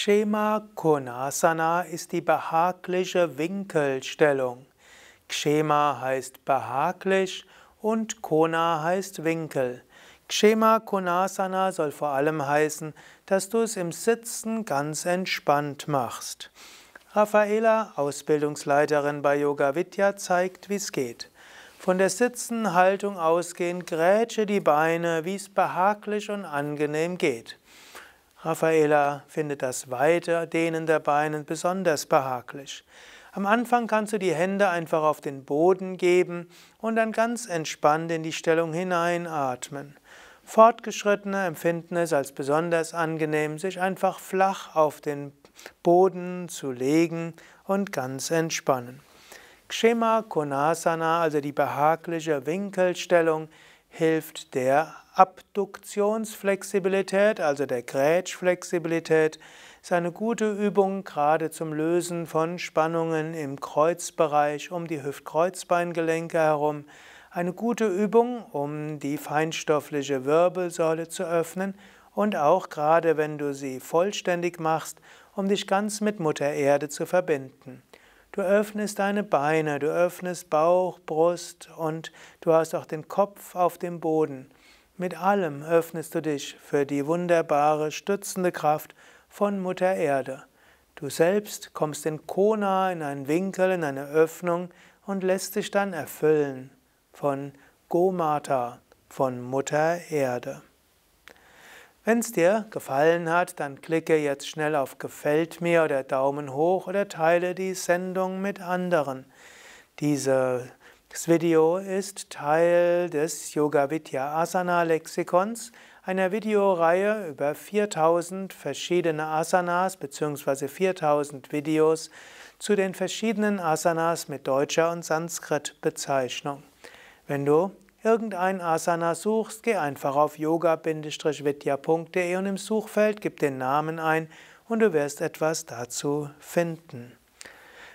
Kshema Konasana ist die behagliche Winkelstellung. Kshema heißt behaglich und Kona heißt Winkel. Kshema Konasana soll vor allem heißen, dass du es im Sitzen ganz entspannt machst. Raffaela, Ausbildungsleiterin bei Yoga Vidya, zeigt, wie es geht. Von der Sitzenhaltung ausgehend grätsche die Beine, wie es behaglich und angenehm geht. Raffaela findet das Weiterdehnen der Beine besonders behaglich. Am Anfang kannst du die Hände einfach auf den Boden geben und dann ganz entspannt in die Stellung hineinatmen. Fortgeschrittene empfinden es als besonders angenehm, sich einfach flach auf den Boden zu legen und ganz entspannen. Kshema Konasana, also die behagliche Winkelstellung, hilft der Abduktionsflexibilität, also der Grätschflexibilität, ist eine gute Übung gerade zum Lösen von Spannungen im Kreuzbereich um die Hüft-Kreuzbeingelenke herum. Eine gute Übung, um die feinstoffliche Wirbelsäule zu öffnen und auch gerade wenn du sie vollständig machst, um dich ganz mit Mutter Erde zu verbinden. Du öffnest deine Beine, du öffnest Bauch, Brust und du hast auch den Kopf auf dem Boden. Mit allem öffnest du dich für die wunderbare, stützende Kraft von Mutter Erde. Du selbst kommst in Kona, in einen Winkel, in eine Öffnung und lässt dich dann erfüllen von Gomata, von Mutter Erde. Wenn es dir gefallen hat, dann klicke jetzt schnell auf Gefällt mir oder Daumen hoch oder teile die Sendung mit anderen. Dieses Video ist Teil des Yoga Vidya Asana Lexikons, einer Videoreihe über 4000 verschiedene Asanas bzw. 4000 Videos zu den verschiedenen Asanas mit deutscher und Sanskrit-Bezeichnung. Wenn du irgendein Asana suchst, geh einfach auf yoga-vidya.de und im Suchfeld gib den Namen ein und du wirst etwas dazu finden.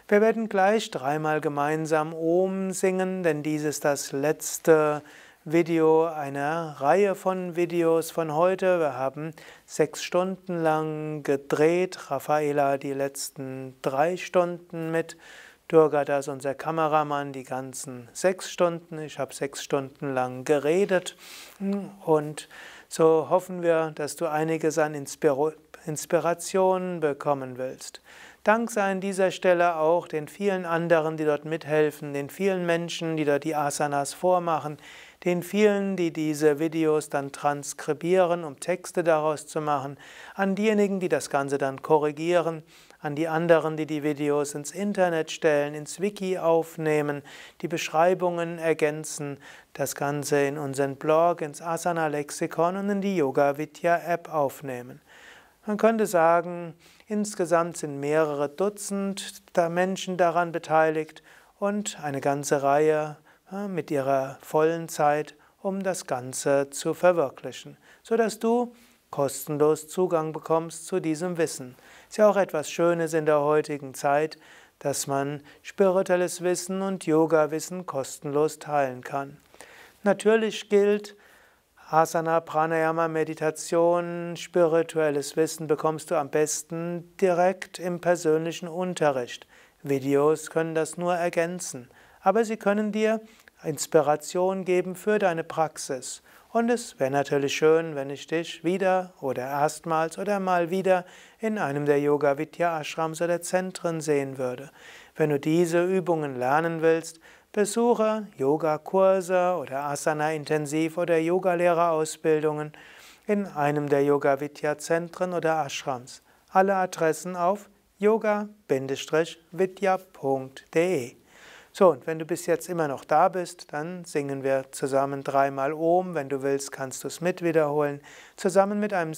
Wir werden gleich dreimal gemeinsam Om singen, denn dies ist das letzte Video einer Reihe von Videos von heute. Wir haben sechs Stunden lang gedreht. Raffaela die letzten drei Stunden mit Durga ist unser Kameramann die ganzen sechs Stunden. Ich habe sechs Stunden lang geredet und so hoffen wir, dass du einiges an Inspiration bekommen willst. Dank sei an dieser Stelle auch den vielen anderen, die dort mithelfen, den vielen Menschen, die dort die Asanas vormachen, den vielen, die diese Videos dann transkribieren, um Texte daraus zu machen, an diejenigen, die das Ganze dann korrigieren, an die anderen, die die Videos ins Internet stellen, ins Wiki aufnehmen, die Beschreibungen ergänzen, das Ganze in unseren Blog, ins Asana Lexikon und in die Yoga Vidya App aufnehmen. Man könnte sagen, insgesamt sind mehrere Dutzend Menschen daran beteiligt und eine ganze Reihe mit ihrer vollen Zeit, um das Ganze zu verwirklichen, sodass du kostenlos Zugang bekommst zu diesem Wissen. Ist ja auch etwas Schönes in der heutigen Zeit, dass man spirituelles Wissen und Yoga-Wissen kostenlos teilen kann. Natürlich gilt, Asana, Pranayama, Meditation, spirituelles Wissen bekommst du am besten direkt im persönlichen Unterricht. Videos können das nur ergänzen, aber sie können dir Inspiration geben für deine Praxis. Und es wäre natürlich schön, wenn ich dich wieder oder erstmals oder mal wieder in einem der Yoga Vidya Ashrams oder Zentren sehen würde. Wenn du diese Übungen lernen willst, besuche Yoga-Kurse oder Asana-Intensiv- oder Yogalehrerausbildungen in einem der Yoga Vidya Zentren oder Ashrams. Alle Adressen auf yoga-vidya.de. So, und wenn du bis jetzt immer noch da bist, dann singen wir zusammen dreimal Om. Wenn du willst, kannst du es mit wiederholen, zusammen mit einem,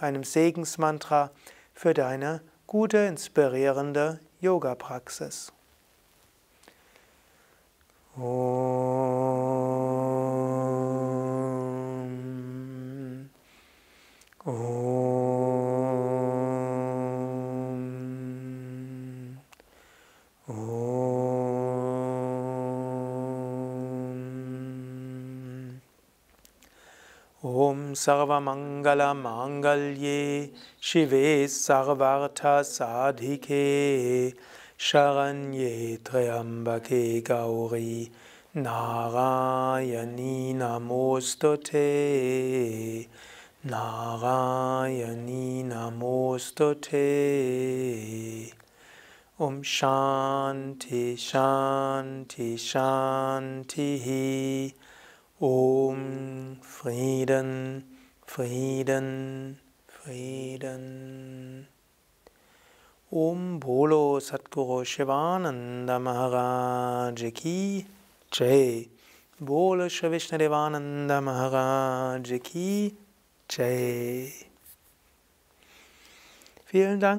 einem Segensmantra für deine gute, inspirierende Yoga-Praxis. Om. Om. Om Sarvamangala Mangalye Shive Sarvartha Sadhike Sharanye Triambake Gauri Narayani Namostute Narayani Namostute Om Shanti Shanti Shanti. Om Frieden Frieden Frieden. Om Bolo Satguru Shivananda Maharaj Ki Jai. Bolo Shri Vishnadevananda Maharaj Ki Jai. Vielen Dank